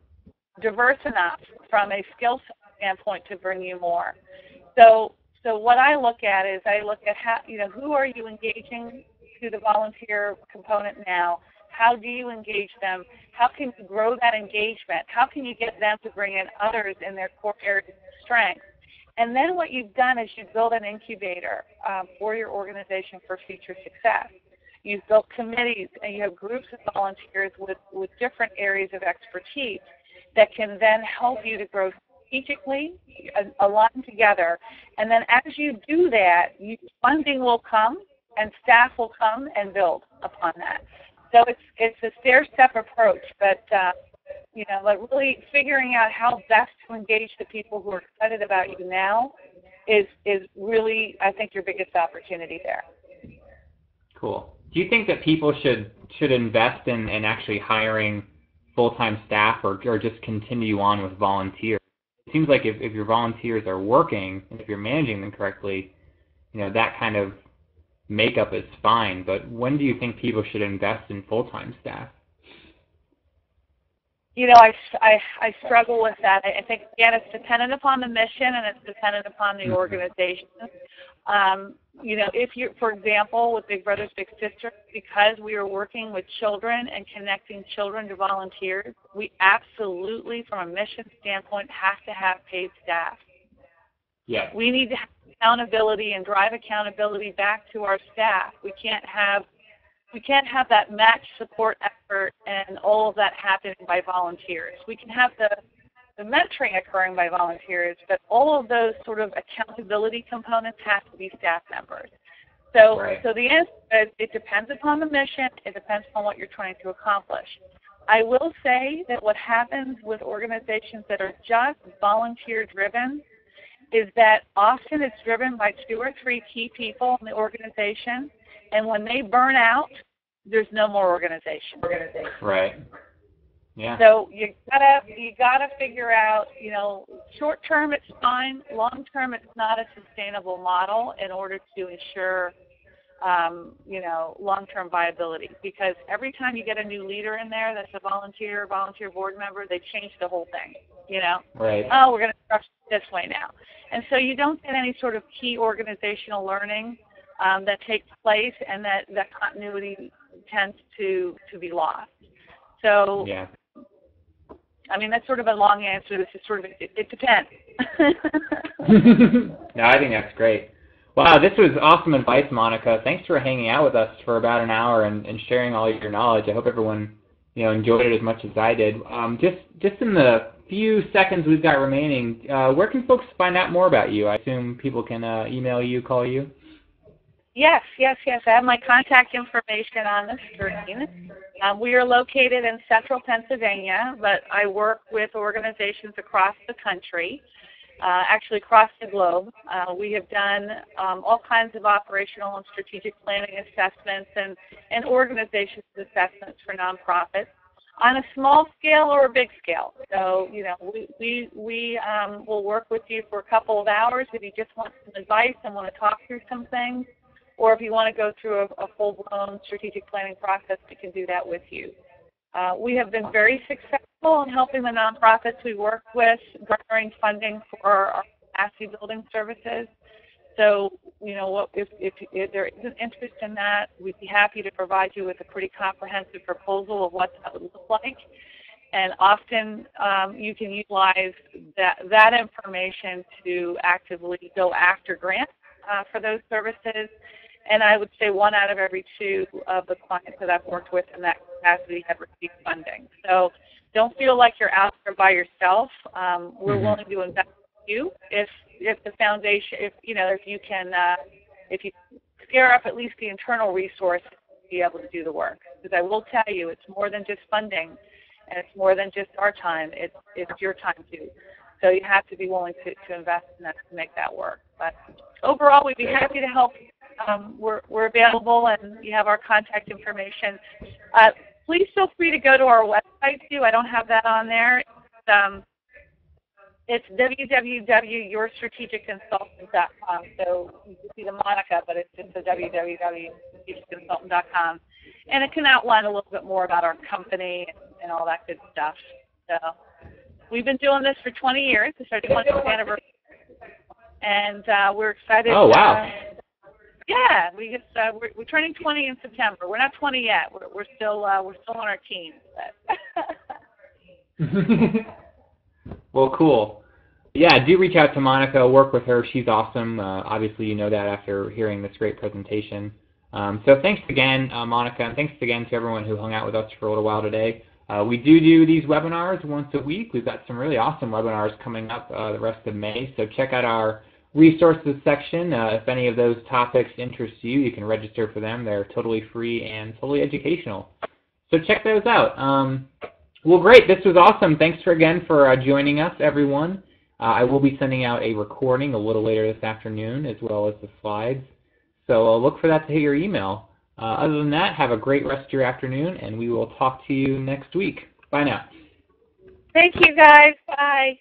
diverse enough from a skill standpoint to bring you more so so what I look at is I look at how you know who are you engaging to the volunteer component now how do you engage them? How can you grow that engagement? How can you get them to bring in others in their core areas of strength? And then what you've done is you've built an incubator um, for your organization for future success. You've built committees and you have groups of volunteers with, with different areas of expertise that can then help you to grow strategically, align together. And then as you do that, you, funding will come and staff will come and build upon that. So it's it's a stair step approach, but uh, you know, like really figuring out how best to engage the people who are excited about you now is is really I think your biggest opportunity there. Cool. Do you think that people should should invest in, in actually hiring full time staff or or just continue on with volunteers? It seems like if, if your volunteers are working and if you're managing them correctly, you know, that kind of makeup is fine, but when do you think people should invest in full-time staff? you know, I, I, I struggle with that. I think, again, it's dependent upon the mission and it's dependent upon the mm-hmm. organization. Um, you know, if you, for example, with Big Brothers Big Sisters, because we are working with children and connecting children to volunteers, we absolutely, from a mission standpoint, have to have paid staff. Yeah. We need to have accountability and drive accountability back to our staff. We can't have we can't have that match support effort and all of that happening by volunteers. We can have the, the mentoring occurring by volunteers, but all of those sort of accountability components have to be staff members. So, right. so the answer is it depends upon the mission. It depends upon what you're trying to accomplish. I will say that what happens with organizations that are just volunteer driven is that often it's driven by two or three key people in the organization and when they burn out, there's no more organization. Right. Yeah. So you gotta you gotta figure out, you know, short term it's fine, long term it's not a sustainable model in order to ensure um, you know, long term viability. Because every time you get a new leader in there that's a volunteer, volunteer board member, they change the whole thing. You know? Right. Oh, we're gonna structure this way now. And so you don't get any sort of key organizational learning um, that takes place, and that that continuity tends to to be lost. So yeah. I mean, that's sort of a long answer. This is sort of it, it depends. no, I think that's great. Wow, this was awesome advice, Monica. Thanks for hanging out with us for about an hour and, and sharing all your knowledge. I hope everyone you know enjoyed it as much as I did. Um, just just in the few seconds we've got remaining, uh, where can folks find out more about you? I assume people can uh, email you, call you. Yes, yes, yes. I have my contact information on the screen. Um, we are located in central Pennsylvania, but I work with organizations across the country, uh, actually across the globe. Uh, we have done um, all kinds of operational and strategic planning assessments and, and organizations assessments for nonprofits on a small scale or a big scale. So, you know, we, we, we um, will work with you for a couple of hours if you just want some advice and want to talk through some things or if you want to go through a, a full-blown strategic planning process, we can do that with you. Uh, we have been very successful in helping the nonprofits we work with garnering funding for our capacity building services. So, you know, what, if, if, if, there is an interest in that, we'd be happy to provide you with a pretty comprehensive proposal of what that would look like. And often um, you can utilize that, that information to actively go after grants uh, for those services and I would say one out of every two of the clients that I've worked with in that capacity have received funding. So don't feel like you're out there by yourself. Um, we're mm-hmm. willing to invest in you if if the foundation, if you know, if you can, uh, if you scare up at least the internal resource to be able to do the work. Because I will tell you, it's more than just funding, and it's more than just our time. It's it's your time too. So you have to be willing to, to invest in that to make that work. But overall, we'd be happy to help um, we're, we're available and you have our contact information. Uh, please feel free to go to our website too. I don't have that on there. It's, um, it's www.yourstrategicconsultant.com. So you can see the Monica, but it's just the www.strategicconsultant.com. And it can outline a little bit more about our company and all that good stuff. So we've been doing this for 20 years. It's our 20th anniversary. And uh, we're excited. Oh, wow. Uh, yeah, we just uh, we're, we're turning 20 in September. We're not 20 yet. We're we're still uh, we're still on our teens. well, cool. Yeah, do reach out to Monica. Work with her. She's awesome. Uh, obviously, you know that after hearing this great presentation. Um, so thanks again, uh, Monica, and thanks again to everyone who hung out with us for a little while today. Uh, we do do these webinars once a week. We've got some really awesome webinars coming up uh, the rest of May. So check out our resources section. Uh, if any of those topics interest you, you can register for them. They're totally free and totally educational. So check those out. Um, well, great. This was awesome. Thanks for again for uh, joining us, everyone. Uh, I will be sending out a recording a little later this afternoon, as well as the slides. So uh, look for that to hit your email. Uh, other than that, have a great rest of your afternoon, and we will talk to you next week. Bye now. Thank you, guys. Bye.